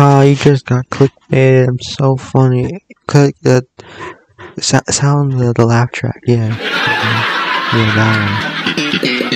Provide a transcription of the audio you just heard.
Ah, you just got clickbait. I'm so funny. Click that sound the, the laugh track. Yeah. Yeah, that one.